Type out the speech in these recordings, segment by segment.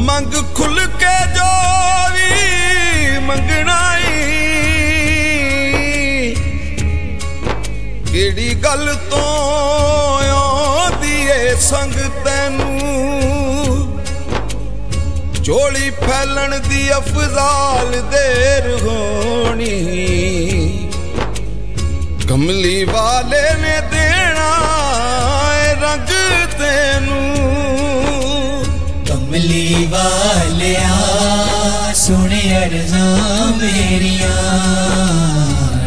ਮੰਗ ਖੁੱਲ ਕੇ ਜੋ ਵੀ ਮੰਗਣਾ ਈ। ਕਿਹੜੀ ਗੱਲ ਤੋਂ ਆਉਂਦੀ ਏ ਸੰਗ ਤੈਨੂੰ? ਝੋਲੀ ਫੈਲਣ ਦੀ ਅਫਜ਼ਾਲ ਦੇਰ ਹੋਣੀ। ਕਮਲੀ ਵਾਲੇ ਨੇ ਕਮਲੀ ਵਾਲਿਆ ਸੁਣ ਅਰਜ਼ਾਂ ਮੇਰੀਆਂ।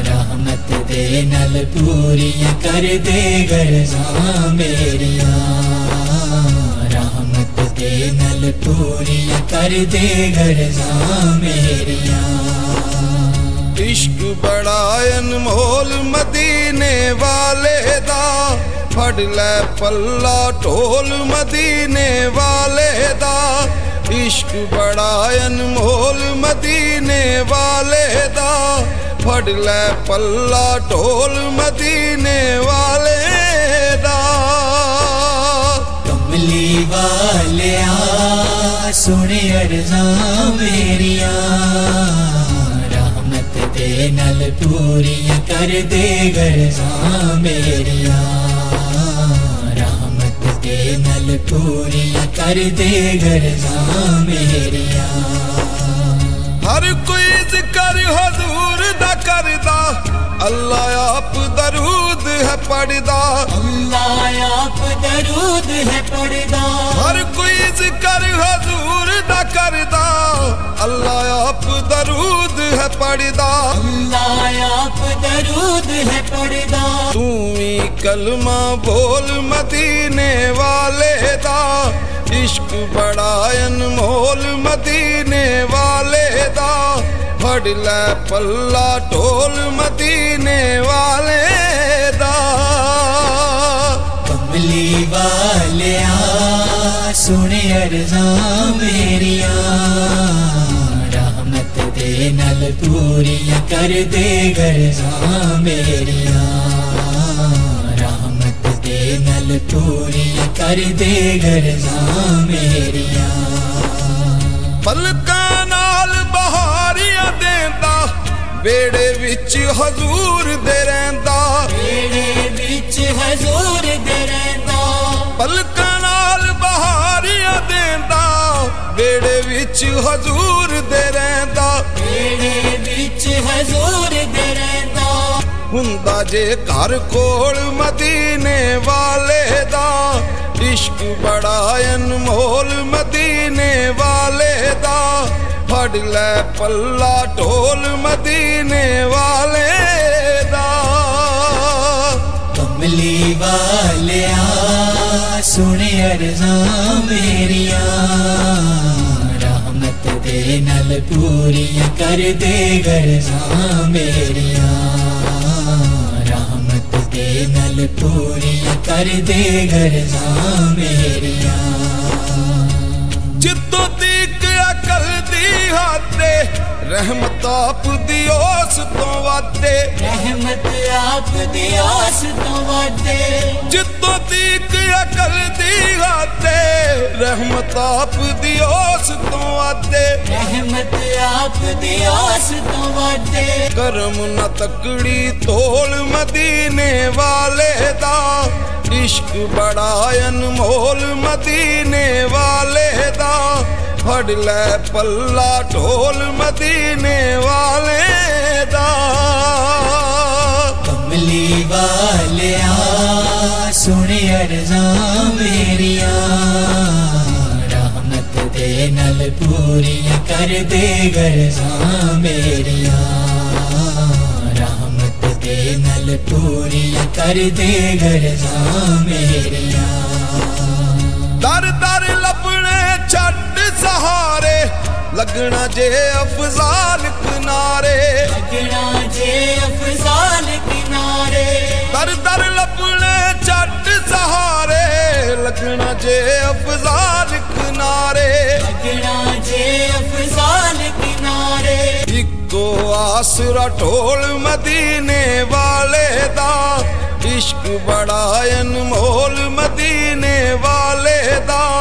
ਰਹਿਮਤ ਦੇ ਨਾਲ ਪੂਰੀਆਂ ਕਰ ਦੇ ਗਰਜ਼ਾਂ ਮੇਰੀਆਂ। ਰਹਿਮਤ ਦੇ ਨਾਲ ਪੂਰੀਆਂ ਕਰ ਦੇ ਗਰਜ਼ਾਂ ਮੇਰੀਆਂ। ਇਸ਼ਕ ਬੜਾ ਅਨਮੋਲ ਮਦੀਨੇ ਵਾਲੇ ਫੜ ਲੈ ਪੱਲਾ ਢੋਲ ਮਦੀਨੇ ਵਾਲੇ ਦਾ। ਇਸ਼ਕ ਬੜਾ ਅਨਮੋਲ ਮਦੀਨੇ ਵਾਲੇ ਦਾ। ਫੜ ਲੈ ਪੱਲਾ ਢੋਲ ਮਦੀਨੇ ਵਾਲੇ ਦਾ। ਕਮਲੀ ਵਾਲਿਆ, ਸੁਣ ਅਰਜ਼ਾਂ ਮੇਰੀਆਂ। ਦੇ ਨਾਲ ਪੂਰੀਆਂ ਕਰ ਦੇ ਗਰਜ਼ਾਂ ਮੇਰੀਆਂ। ਪੂਰੀਆਂ ਕਰ ਦੇ ਗਰਜ਼ਾਂ ਮੇਰੀਆਂ ਹਰ ਕੋਈ ਜ਼ਿਕਰ ਹਜ਼ੂਰ ਦਾ ਕਰਦਾ ਅੱਲਾ ਆਪ ਦਰੂਦ ਹੈ ਪੜਦਾ ਅੱਲਾਹ ਆਪ ਦਰੂਦ ਹੈ ਪੜਦਾ ਹਰ ਕੋਈ ਜ਼ਿਕਰ ਹਜ਼ੂਰ ਦਾ ਕਰਦਾ। ਅੱਲਾ ਆਪ ਦਰੂਦ ਹੈ ਪੜਦਾ ਅੱਲਾਹ ਆਪ ਦਰੂਦ ਹੈ ਪੜਦਾ ਤੂੰ ਵੀ ਕਲਮਾ ਬੋਲ ਮਦੀਨੇ ਵਾਲੇ ਦਾ। ਇਸ਼ਕ ਬੜਾ ਅਨਮੋਲ ਮਦੀਨੇ ਵਾਲੇ ਦਾ। ਫੜ ਲੈ ਪੱਲਾ ਢੋਲ ਮਦੀਨੇ ਵਾਲੇ ਦਾ। ਕਮਲੀ ਵਾਲਿਆ ਸੁਣ ਅਰਜ਼ਾਂ ਮੇਰੀਆਂ। ਰਹਿਮਤ ਦੇ ਨਾਲ ਪੂਰੀਆਂ ਕਰ ਦੇ ਗਰਜ਼ਾਂ ਮੇਰੀਆਂ। ਰਹਿਮਤ ਦੇ ਨਾਲ ਪੂਰੀਆਂ ਕਰ ਦੇ ਗਰਜ਼ਾਂ ਮੇਰੀਆਂ। ਪਲਕਾਂ ਨਾਲ ਬਹਾਰੀਆਂ ਦੇਂਦਾ ਵੇੜੇ ਵਿੱਚ ਹਜ਼ੂਰ ਦੇ ਰਹਿੰਦਾ। ਵੇੜੇ ਵਿੱਚ ਹਜ਼ੂਰ ਦੇ ਰਹਿੰਦਾ। ਪਲਕਾਂ ਨਾਲ ਬਹਾਰੀਆਂ ਦੇਂਦਾ ਵੇੜੇ ਵਿੱਚ ਹਜ਼ੂਰ ਦੇ ਰਹਿੰਦਾ। ਵੇੜੇ ਵਿੱਚ ਹਜ਼ੂਰ ਦੇ ਰਹਿੰਦਾ। ਹੁੰਦਾ ਜੇ ਘਰ ਕੋਲ ਮਦੀਨੇ ਵਾਲੇ ਦਾ ਇਸ਼ਕ ਬੜਾ ਅਨਮੋਲ ਮਦੀਨੇ ਵਾਲੇ ਦਾ। ਫੜ ਲੈ ਪੱਲਾ ਢੋਲ ਮਦੀਨੇ ਵਾਲੇ ਦਾ। ਕਮਲੀ ਵਾਲਿਆ ਸੁਣ ਅਰਜ਼ਾਂ ਮੇਰੀਆਂ। ਰਹਿਮਤ ਦੇ ਨਾਲ ਪੂਰੀਆਂ ਕਰ ਦੇ ਗਰਜ਼ਾਂ ਮੇਰੀਆਂ। ਰਹਿਮਤ ਦੇ ਨਾਲ ਪੂਰੀਆਂ ਕਰ ਦੇ ਗਰਜ਼ਾਂ ਮੇਰੀਆਂ। ਜਿੱਤੋਂ ਦੀ ਹਾਤੇ ਰਹਿਮਤ ਆਪ ਦੀ ਉਸ ਤੋਂ ਵਾਤੇ ਰਹਿਮਤ ਆਪ ਦੀ ਆਸ ਤੋਂ ਵਾਦੇ ਜਿੱਤੋਂ ਤੀਕ ਅਕਲ ਦੀ ਹਾਤੇ ਰਹਿਮਤ ਆਪ ਦੀ ਉਸ ਤੋਂ ਵਾਤੇ ਰਹਿਮਤ ਆਪ ਦੀ ਆਸ ਤੋਂ ਵਾਦੇ ਕਰਮ ਨ ਤਕੜੀ ਤੋਲ ਮਦੀਨੇ ਵਾਲੇ ਦਾ। ਇਸ਼ਕ ਬੜਾ ਅਨਮੋਲ ਮਦੀਨੇ ਵਾਲੇ ਦਾ। ਫੜ ਲੈ ਪੱਲਾ ਢੋਲ ਮਦੀਨੇ ਵਾਲੇ ਦਾ। ਕਮਲੀ ਵਾਲਿਆ ਸੁਣ ਅਰਜ਼ਾਂ ਮੇਰੀਆਂ ਰਹਿਮਤ ਦੇ ਨਾਲ ਪੂਰੀਆਂ ਕਰ ਦੇ ਗਰਜ਼ਾਂ ਮੇਰੀਆਂ। ਰਹਿਮਤ ਦੇ ਨਾਲ ਪੂਰੀਆਂ ਕਰ ਦੇ ਗਰਜ਼ਾਂ ਮੇਰੀਆਂ। ਦਰ ਦਰ ਲੱਭਣੇ ਛੱਡ ਸਹਾਰੇ ਲੱਗਣਾ ਜੇ ਅਫਜ਼ਾਲ ਕਿਨਾਰੇ। ਲੱਗਣਾ ਜੇ ਅਫਜ਼ਾਲ ਕਿਨਾਰੇ ਦਰ ਦਰ ਲੱਭਣੇ ਛੱਡ ਸਹਾਰੇ, ਲੱਗਣਾ ਜੇ ਅਫਜ਼ਾਲ ਕਿਨਾਰੇ ਲੱਗਣਾ ਜੇ ਅਫਜ਼ਾਲ ਕਿਨਾਰੇ। ਇੱਕੋ ਆਸਰਾ ਢੋਲ ਮਦੀਨੇ ਵਾਲੇ ਦਾ, ਇਸ਼ਕ ਬੜਾ ਅਨਮੋਲ ਮਦੀਨੇ ਵਾਲੇ ਦਾ।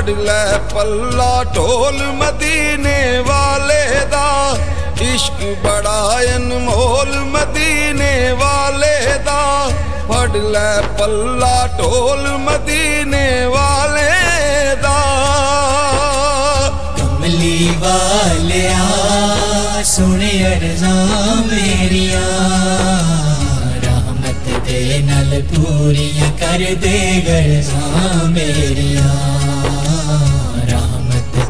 ਫੜ ਲੈ ਪੱਲਾ ਢੋਲ ਮਦੀਨੇ ਵਾਲੇ ਦਾ। ਇਸ਼ਕ ਬੜਾ ਅਨਮੋਲ ਮਦੀਨੇ ਵਾਲੇ ਦਾ। ਫੜ ਲੈ ਪੱਲਾ ਢੋਲ ਮਦੀਨੇ ਵਾਲੇ ਦਾ। ਕਮਲੀ ਵਾਲਿਆ, ਸੁਣ ਅਰਜ਼ਾਂ ਮੇਰੀਆਂ। ਰਹਿਮਤ ਦੇ ਨਾਲ ਪੂਰੀਆਂ ਕਰ ਦੇ ਗਰਜ਼ਾਂ ਮੇਰੀਆਂ।